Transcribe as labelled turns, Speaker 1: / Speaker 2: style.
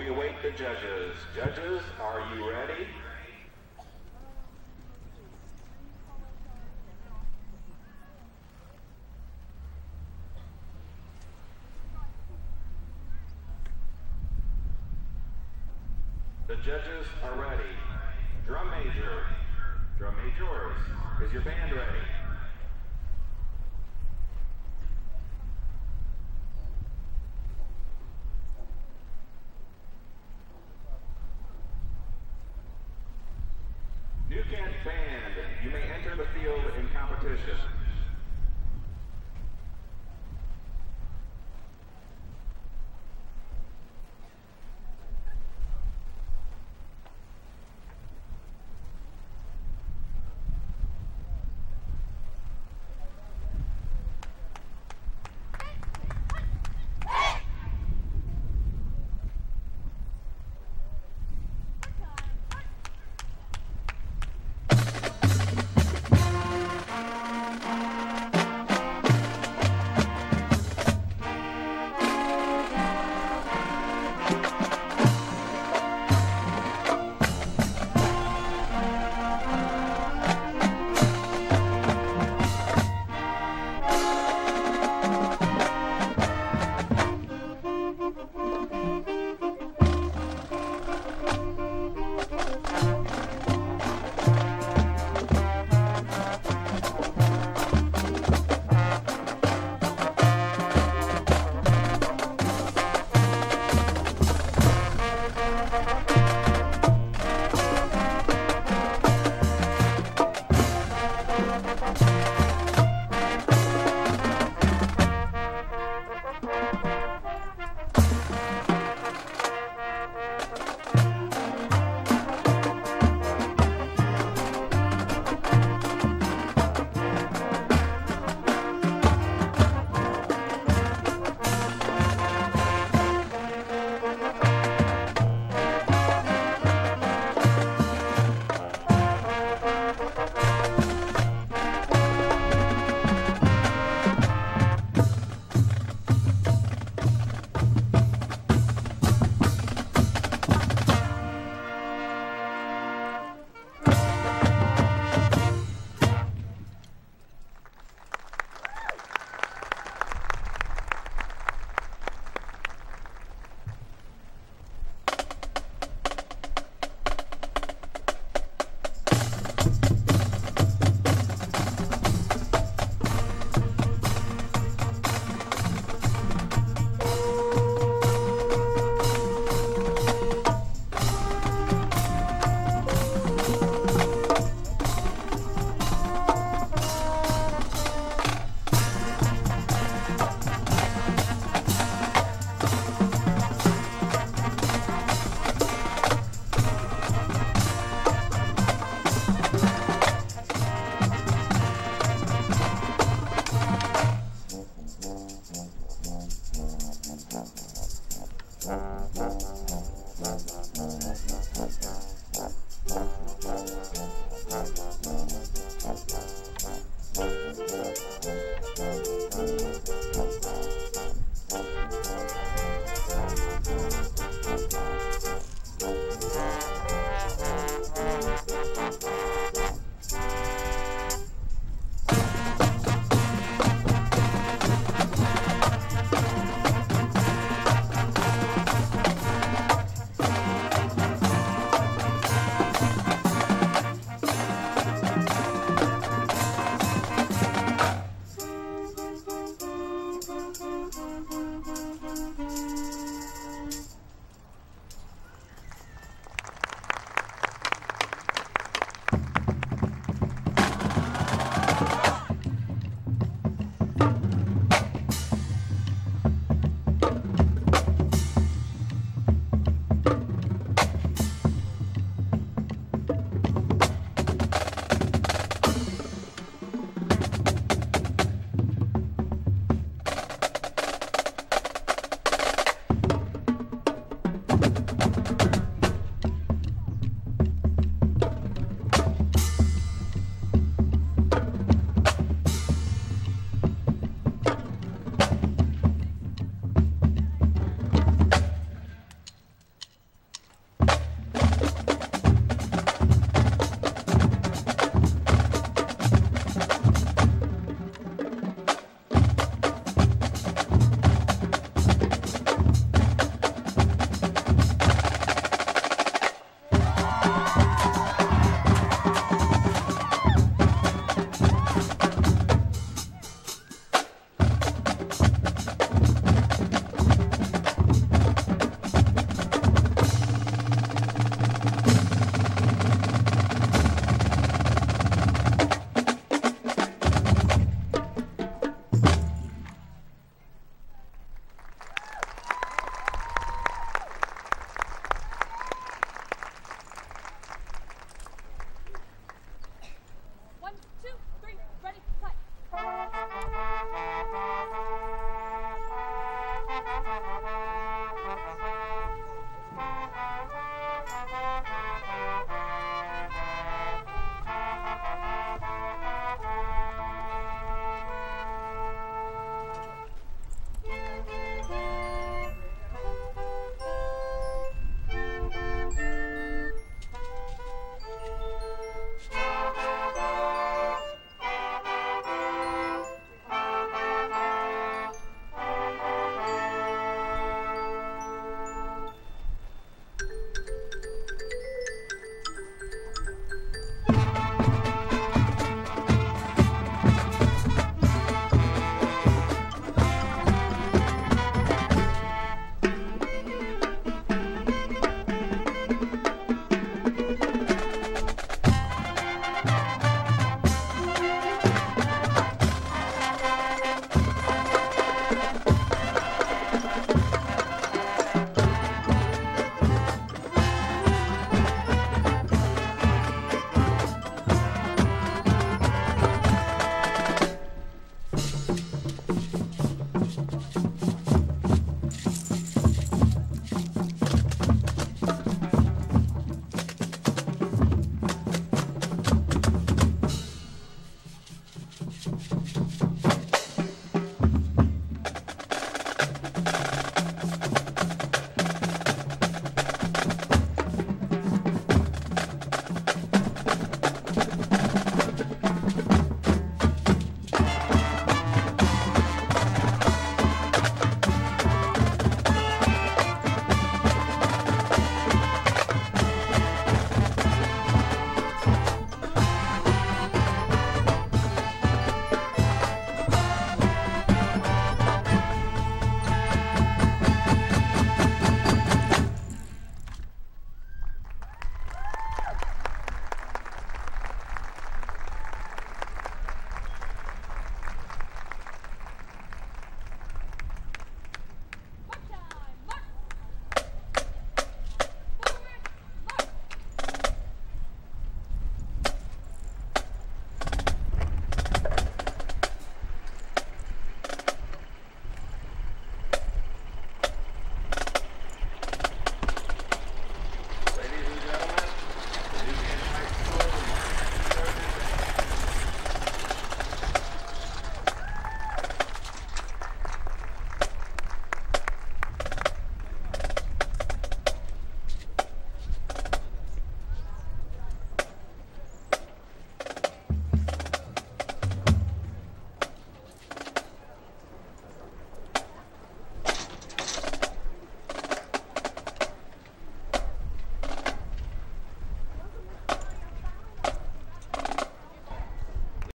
Speaker 1: We await the judges. Judges, are you ready? The judges are ready. Drum major. Drum majors. Is your band ready? Band, you may enter the field in competition.